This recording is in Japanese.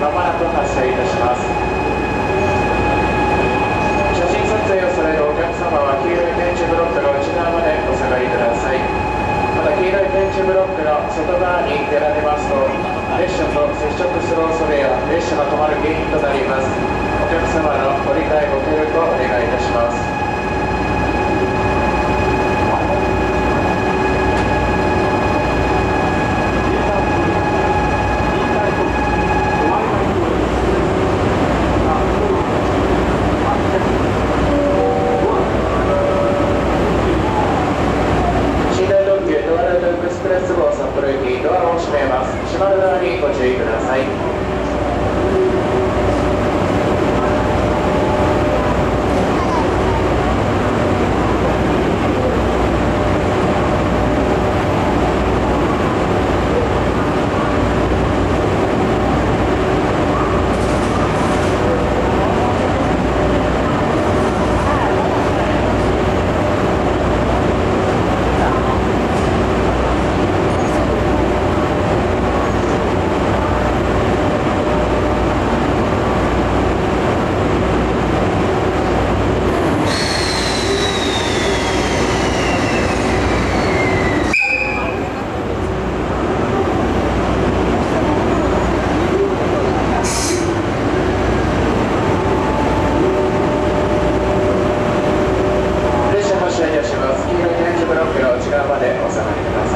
まもなく発車い。たします写真撮影をされるお客様は黄色い。電池ブロックの内側までお下がりください。また黄色い。電池ブロックの外側に出られますと列車と接触する恐れや列車が止まる原因となり内側までお下がりください。